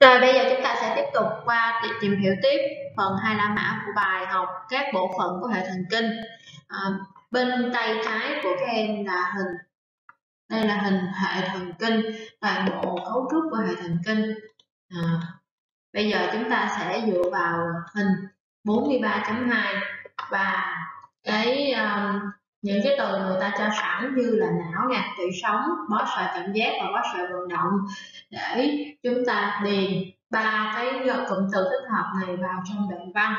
Rồi bây giờ chúng ta sẽ tiếp tục qua tìm hiểu tiếp phần hai la mã của bài học các bộ phận của hệ thần kinh. À, bên tay trái của các em là hình đây là hình hệ thần kinh toàn bộ cấu trúc của hệ thần kinh. À, bây giờ chúng ta sẽ dựa vào hình 43.2 và cái um, những cái từ người ta cho sẵn như là não nè tủy sống bó sợi cảm giác và bó sợi vận động. Để chúng ta điền ba cái cụm từ thích hợp này vào trong đoạn văn.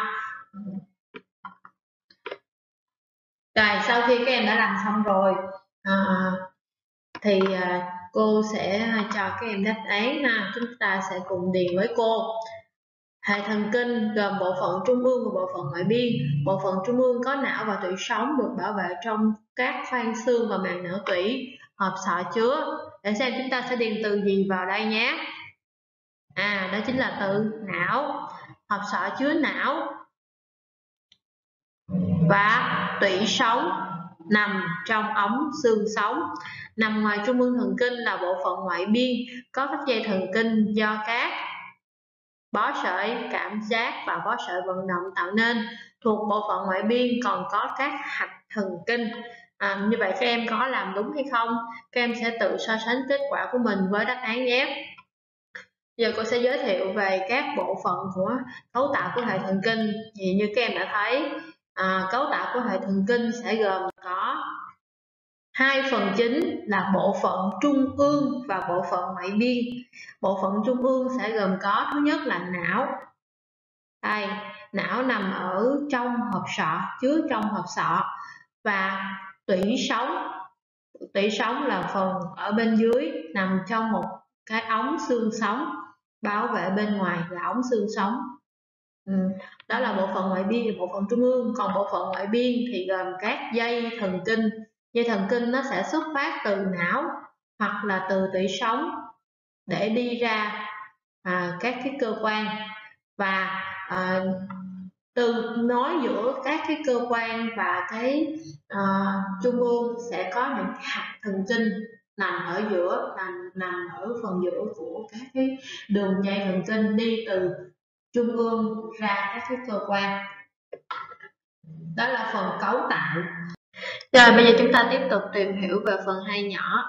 Rồi sau khi các em đã làm xong rồi à, thì à, cô sẽ cho các em đáp án. Ha chúng ta sẽ cùng điền với cô. Hệ thần kinh gồm bộ phận trung ương và bộ phận ngoại biên. Bộ phận trung ương có não và tủy sống được bảo vệ trong các khoang xương và màng não tủy, hộp sọ chứa. Để xem chúng ta sẽ điền từ gì vào đây nhé. À, đó chính là từ não, hộp sọ chứa não và tủy sống nằm trong ống xương sống. Nằm ngoài trung ương thần kinh là bộ phận ngoại biên có các dây thần kinh do các bó sợi cảm giác và bó sợi vận động tạo nên thuộc bộ phận ngoại biên còn có các hạch thần kinh. À, như vậy các em có làm đúng hay không? Các em sẽ tự so sánh kết quả của mình với đáp án nhé giờ cô sẽ giới thiệu về các bộ phận của cấu tạo của hệ thần kinh. Thì như các em đã thấy à, cấu tạo của hệ thần kinh sẽ gồm có Hai phần chính là bộ phận trung ương và bộ phận ngoại biên. Bộ phận trung ương sẽ gồm có thứ nhất là não. Đây, não nằm ở trong hộp sọ, chứa trong hộp sọ và tủy sống. Tủy sống là phần ở bên dưới nằm trong một cái ống xương sống bảo vệ bên ngoài là ống xương sống. Ừ. Đó là bộ phận ngoại biên và bộ phận trung ương. Còn bộ phận ngoại biên thì gồm các dây thần kinh dây thần kinh nó sẽ xuất phát từ não hoặc là từ tủy sống để đi ra à, các cái cơ quan. Và à, từ nối giữa các cái cơ quan và cái à, trung ương sẽ có những cái hạt thần kinh nằm ở giữa nằm nằm ở phần giữa của các cái đường dây thần kinh đi từ trung ương ra các cái cơ quan. Đó là phần cấu tạo rồi bây giờ chúng ta tiếp tục tìm hiểu về phần hai nhỏ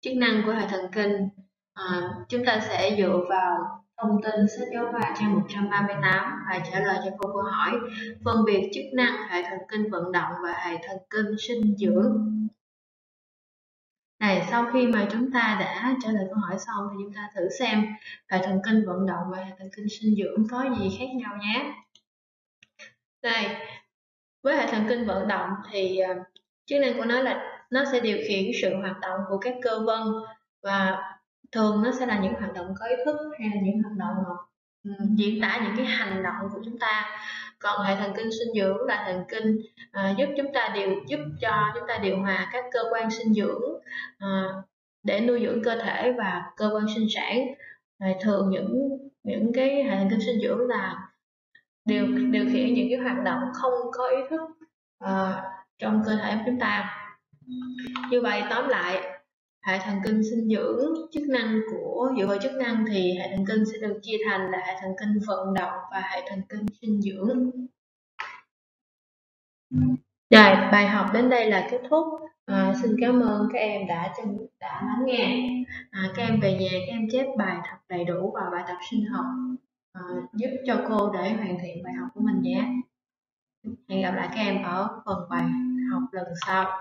chức năng của hệ thần kinh. À, chúng ta sẽ dựa vào thông tin sách giáo khoa trang 138 và trả lời cho câu câu hỏi phân biệt chức năng hệ thần kinh vận động và hệ thần kinh sinh dưỡng. Này, sau khi mà chúng ta đã trả lời câu hỏi xong thì chúng ta thử xem hệ thần kinh vận động và hệ thần kinh sinh dưỡng có gì khác nhau nhé. Đây, với hệ thần kinh vận động thì ờ, chức năng của nó là nó sẽ điều khiển sự hoạt động của các cơ vân và thường nó sẽ là những hoạt động có ý thức hay là những hoạt động mà diễn tả những cái hành động của chúng ta. Còn hệ thần kinh sinh dưỡng là thần kinh à, giúp chúng ta điều giúp cho chúng ta điều hòa các cơ quan sinh dưỡng à, để nuôi dưỡng cơ thể và cơ quan sinh sản. À, thường những những cái hệ thần kinh sinh dưỡng là điều điều khiển những cái hoạt động không có ý thức à, trong cơ thể của chúng ta. Như vậy tóm lại hệ thần kinh sinh dưỡng chức năng của dựa vào chức năng thì hệ thần kinh sẽ được chia thành là hệ thần kinh vận động và hệ thần kinh sinh dưỡng. Rồi bài học đến đây là kết thúc. À, xin cảm ơn các em đã đã lắng nghe. À, các em về nhà các em chép bài thật đầy đủ vào bài tập sinh học à, giúp cho cô để hoàn thiện bài học của mình nhé hẹn gặp lại các em ở phần bài học lần sau.